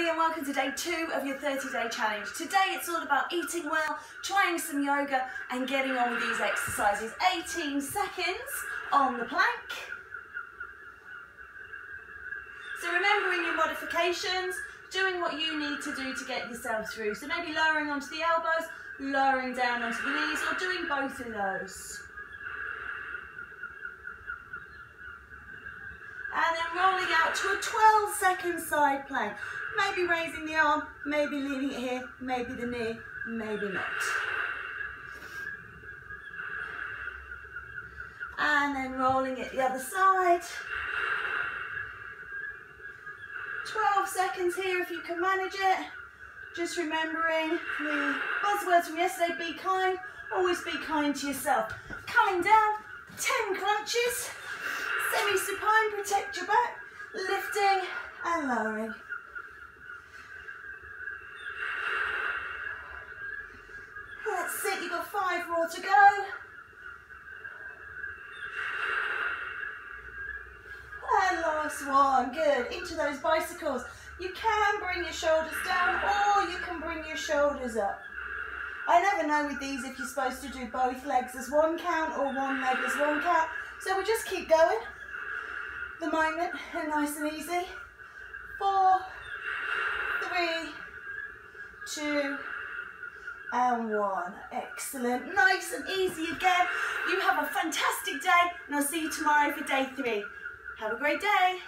everybody and welcome to day two of your 30 day challenge. Today it's all about eating well, trying some yoga and getting on with these exercises. 18 seconds on the plank. So remembering your modifications, doing what you need to do to get yourself through. So maybe lowering onto the elbows, lowering down onto the knees or doing both of those. and then rolling out to a 12 second side plank. Maybe raising the arm, maybe leaving it here, maybe the knee, maybe not. And then rolling it the other side. 12 seconds here if you can manage it. Just remembering the buzzwords from yesterday, be kind, always be kind to yourself. Coming down, 10 crunches. Semi-supine, protect your back, lifting and lowering. That's it, you've got five more to go. And last one, good. Into those bicycles. You can bring your shoulders down or you can bring your shoulders up. I never know with these if you're supposed to do both legs as one count or one leg as one count. So we'll just keep going the moment and nice and easy. Four, three, two, and one. Excellent. Nice and easy again. You have a fantastic day and I'll see you tomorrow for day three. Have a great day.